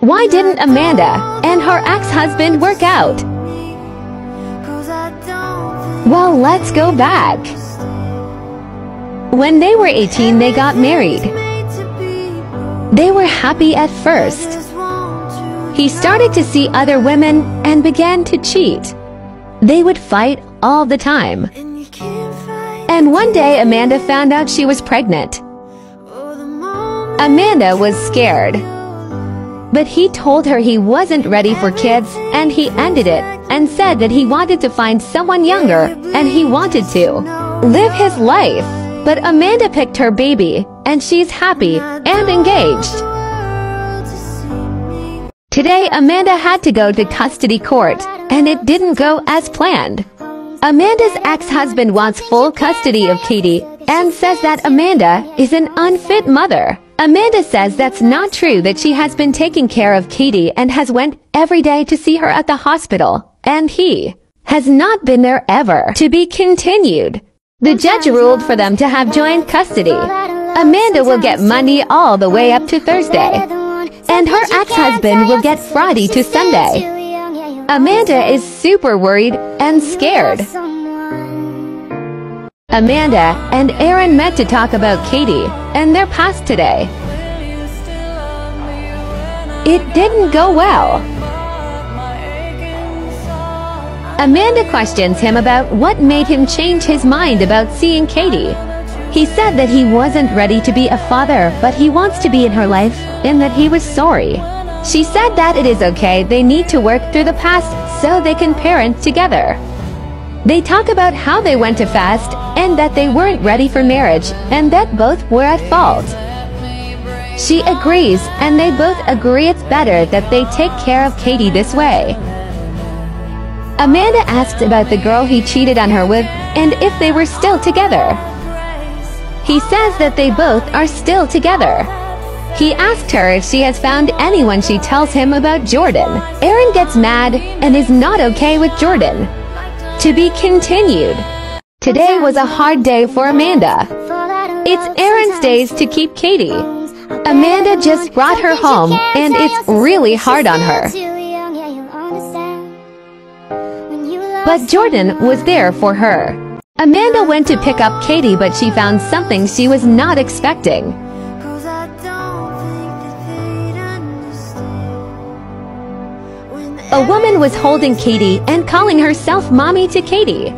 Why didn't Amanda and her ex-husband work out? Well, let's go back. When they were 18, they got married. They were happy at first. He started to see other women and began to cheat. They would fight all the time. And one day, Amanda found out she was pregnant. Amanda was scared. But he told her he wasn't ready for kids and he ended it and said that he wanted to find someone younger and he wanted to live his life. But Amanda picked her baby and she's happy and engaged. Today, Amanda had to go to custody court and it didn't go as planned. Amanda's ex-husband wants full custody of Katie and says that Amanda is an unfit mother. Amanda says that's not true that she has been taking care of Katie and has went every day to see her at the hospital, and he has not been there ever. To be continued. The judge ruled for them to have joint custody. Amanda will get money all the way up to Thursday, and her ex-husband will get Friday to Sunday. Amanda is super worried and scared. Amanda and Aaron met to talk about Katie and their past today. It didn't go well. Amanda questions him about what made him change his mind about seeing Katie. He said that he wasn't ready to be a father, but he wants to be in her life and that he was sorry. She said that it is okay, they need to work through the past so they can parent together. They talk about how they went to fast and that they weren't ready for marriage and that both were at fault. She agrees and they both agree it's better that they take care of Katie this way. Amanda asked about the girl he cheated on her with and if they were still together. He says that they both are still together. He asked her if she has found anyone she tells him about Jordan. Aaron gets mad and is not okay with Jordan. To be continued. Today was a hard day for Amanda. It's Aaron's days to keep Katie. Amanda just brought her home and it's really hard on her. But Jordan was there for her. Amanda went to pick up Katie but she found something she was not expecting. A woman was holding Katie and calling herself mommy to Katie.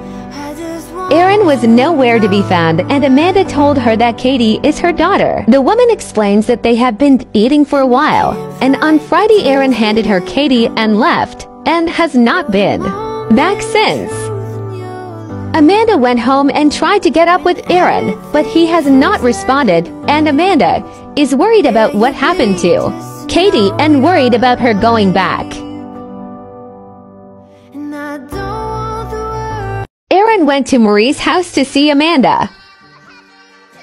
Aaron was nowhere to be found and Amanda told her that Katie is her daughter. The woman explains that they have been eating for a while and on Friday Aaron handed her Katie and left and has not been back since. Amanda went home and tried to get up with Aaron, but he has not responded and Amanda is worried about what happened to Katie and worried about her going back. Aaron went to Marie's house to see Amanda.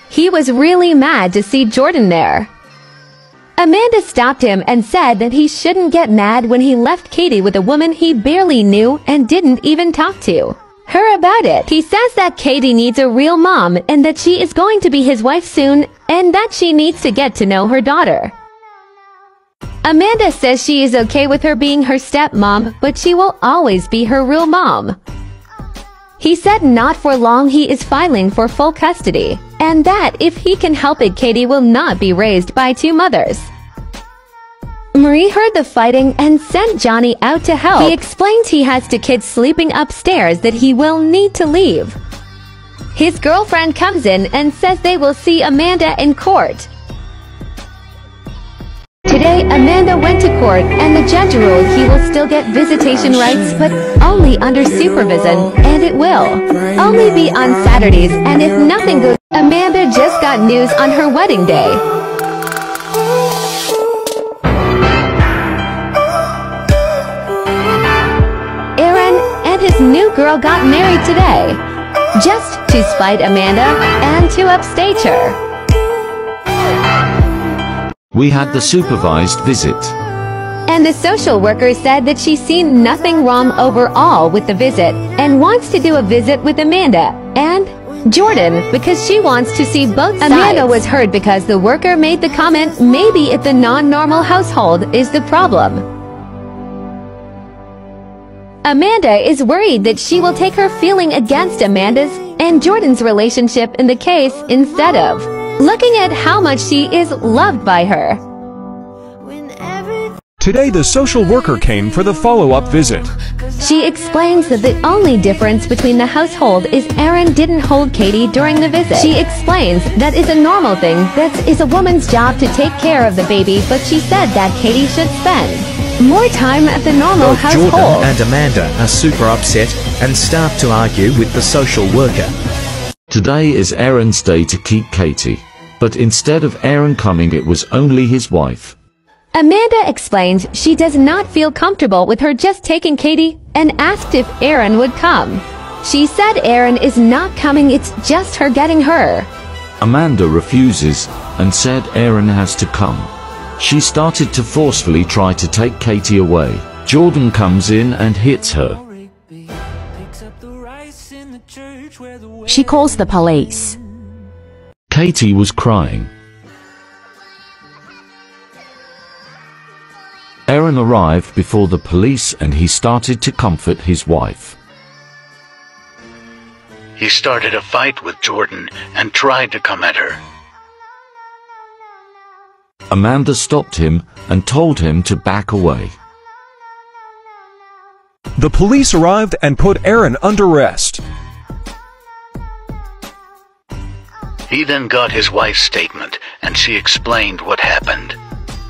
He was really mad to see Jordan there. Amanda stopped him and said that he shouldn't get mad when he left Katie with a woman he barely knew and didn't even talk to her about it. He says that Katie needs a real mom and that she is going to be his wife soon and that she needs to get to know her daughter. Amanda says she is okay with her being her stepmom, but she will always be her real mom. He said not for long he is filing for full custody, and that if he can help it Katie will not be raised by two mothers. Marie heard the fighting and sent Johnny out to help. He explains he has two kids sleeping upstairs that he will need to leave. His girlfriend comes in and says they will see Amanda in court. Amanda went to court and the judge ruled he will still get visitation oh, rights but only under supervision and it will only be on Saturdays and if nothing goes, Amanda just got news on her wedding day. Aaron and his new girl got married today. Just to spite Amanda and to upstage her. We had the supervised visit. And the social worker said that she's seen nothing wrong overall with the visit and wants to do a visit with Amanda and Jordan because she wants to see both sides. Amanda was heard because the worker made the comment maybe if the non-normal household is the problem. Amanda is worried that she will take her feeling against Amanda's and Jordan's relationship in the case instead of looking at how much she is loved by her. Today, the social worker came for the follow-up visit. She explains that the only difference between the household is Aaron didn't hold Katie during the visit. She explains that is a normal thing. That is a woman's job to take care of the baby, but she said that Katie should spend more time at the normal Both household. Jordan and Amanda are super upset and start to argue with the social worker. Today is Aaron's day to keep Katie. But instead of Aaron coming it was only his wife. Amanda explains she does not feel comfortable with her just taking Katie and asked if Aaron would come. She said Aaron is not coming, it's just her getting her. Amanda refuses and said Aaron has to come. She started to forcefully try to take Katie away. Jordan comes in and hits her. She calls the police. Katie was crying. Aaron arrived before the police and he started to comfort his wife. He started a fight with Jordan and tried to come at her. Amanda stopped him and told him to back away. The police arrived and put Aaron under arrest. He then got his wife's statement and she explained what happened.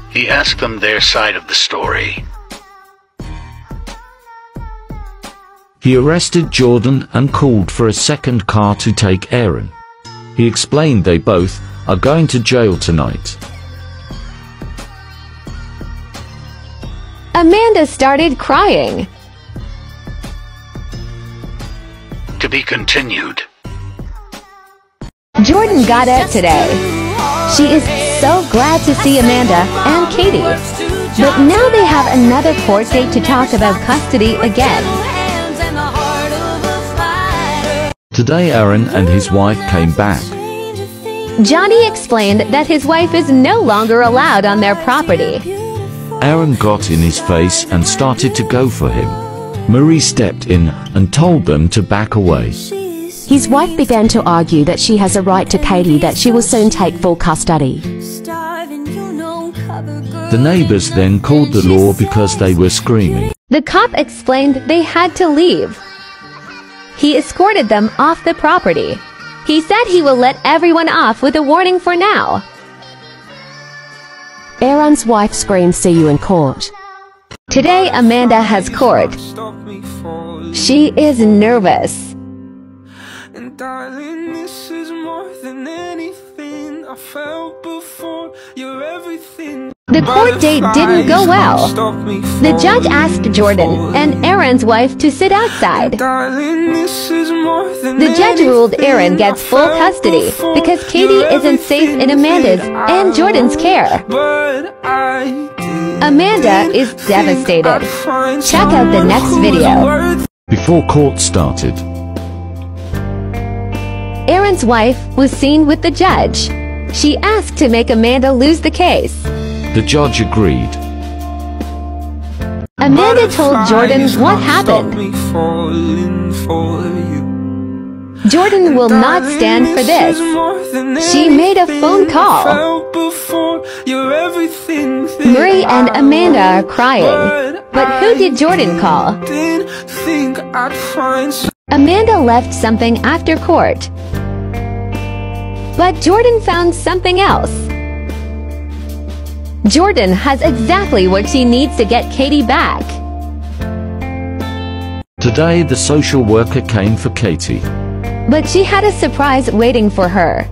He asked them their side of the story. He arrested Jordan and called for a second car to take Aaron. He explained they both are going to jail tonight. Amanda started crying. To be continued. Jordan got out today. She is so glad to see Amanda and Katie. But now they have another court date to talk about custody again. Today Aaron and his wife came back. Johnny explained that his wife is no longer allowed on their property. Aaron got in his face and started to go for him. Marie stepped in and told them to back away. His wife began to argue that she has a right to Katie that she will soon take full custody. The neighbors then called the law because they were screaming. The cop explained they had to leave. He escorted them off the property. He said he will let everyone off with a warning for now. Aaron's wife screams, see you in court. Today Amanda has court. She is nervous. And darling, this is more than anything I felt before. You're everything. The court date didn't go well. The judge asked Jordan and Aaron's wife to sit outside. Darling, this is more than The judge ruled Aaron gets full custody because Katie isn't safe in Amanda's and Jordan's care. But I didn't Amanda is devastated. Check out the next video. Before court started, Aaron's wife was seen with the judge. She asked to make Amanda lose the case. the judge agreed. Amanda told Jordan what happened. me falling for you. Jordan will not stand for this. She made a phone call. Marie and Amanda are crying. But who did Jordan call? Amanda left something after court. But Jordan found something else. Jordan has exactly what she needs to get Katie back. Today the social worker came for Katie. But she had a surprise waiting for her.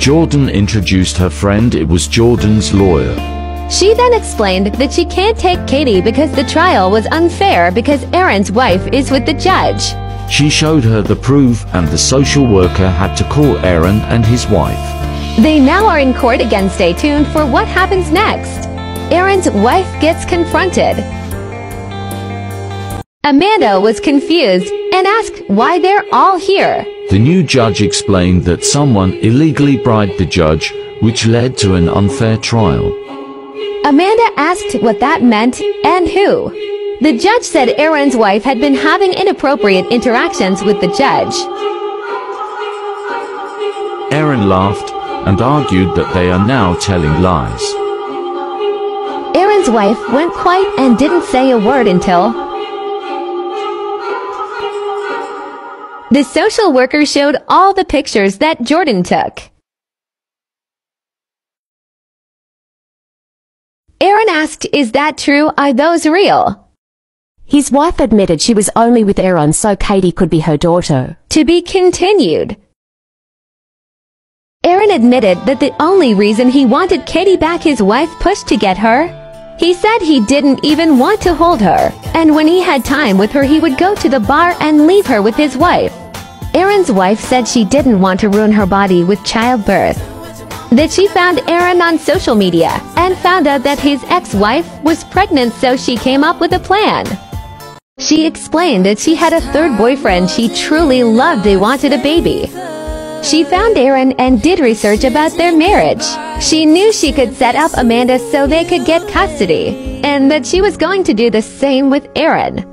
Jordan introduced her friend, it was Jordan's lawyer. She then explained that she can't take Katie because the trial was unfair because Aaron's wife is with the judge. She showed her the proof and the social worker had to call Aaron and his wife. They now are in court again. Stay tuned for what happens next. Aaron's wife gets confronted. Amanda was confused and asked why they're all here. The new judge explained that someone illegally bribed the judge, which led to an unfair trial. Amanda asked what that meant and who. The judge said Aaron's wife had been having inappropriate interactions with the judge. Aaron laughed and argued that they are now telling lies. Aaron's wife went quiet and didn't say a word until the social worker showed all the pictures that Jordan took. Aaron asked, is that true? Are those real? His wife admitted she was only with Aaron so Katie could be her daughter. To be continued. Aaron admitted that the only reason he wanted Katie back his wife pushed to get her. He said he didn't even want to hold her, and when he had time with her he would go to the bar and leave her with his wife. Aaron's wife said she didn't want to ruin her body with childbirth. That she found Aaron on social media and found out that his ex-wife was pregnant so she came up with a plan. She explained that she had a third boyfriend she truly loved they wanted a baby. She found Aaron and did research about their marriage. She knew she could set up Amanda so they could get custody, and that she was going to do the same with Aaron.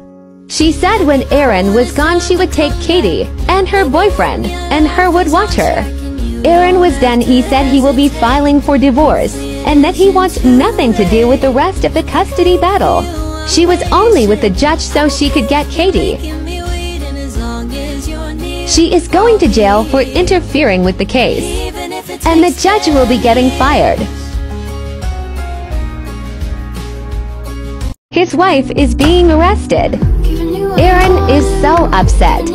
She said when Aaron was gone she would take Katie and her boyfriend, and her would watch her. Aaron was done he said he will be filing for divorce, and that he wants nothing to do with the rest of the custody battle. She was only with the judge so she could get Katie. She is going to jail for interfering with the case, and the judge will be getting fired. His wife is being arrested. Aaron is so upset.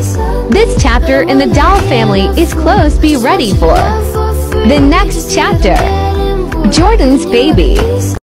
This chapter in the Doll family is closed. Be ready for the next chapter. Jordan's baby.